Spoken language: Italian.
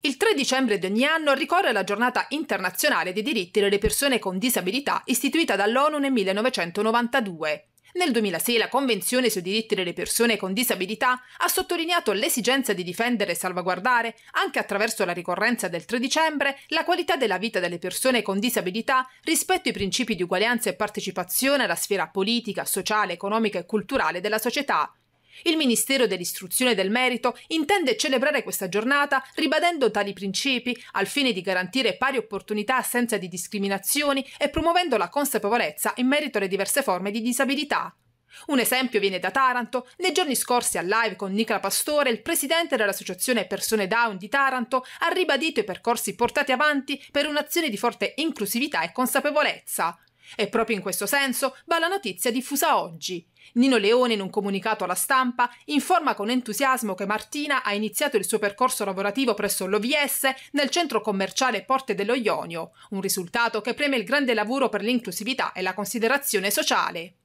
Il 3 dicembre di ogni anno ricorre la giornata internazionale dei diritti delle persone con disabilità istituita dall'ONU nel 1992. Nel 2006 la Convenzione sui diritti delle persone con disabilità ha sottolineato l'esigenza di difendere e salvaguardare, anche attraverso la ricorrenza del 3 dicembre, la qualità della vita delle persone con disabilità rispetto ai principi di uguaglianza e partecipazione alla sfera politica, sociale, economica e culturale della società, il Ministero dell'Istruzione e del Merito intende celebrare questa giornata ribadendo tali principi al fine di garantire pari opportunità assenza di discriminazioni e promuovendo la consapevolezza in merito alle diverse forme di disabilità. Un esempio viene da Taranto. Nei giorni scorsi al live con Nicola Pastore, il presidente dell'Associazione Persone Down di Taranto ha ribadito i percorsi portati avanti per un'azione di forte inclusività e consapevolezza. E proprio in questo senso va la notizia diffusa oggi. Nino Leone, in un comunicato alla stampa, informa con entusiasmo che Martina ha iniziato il suo percorso lavorativo presso l'OVS nel centro commerciale Porte dello Ionio, un risultato che preme il grande lavoro per l'inclusività e la considerazione sociale.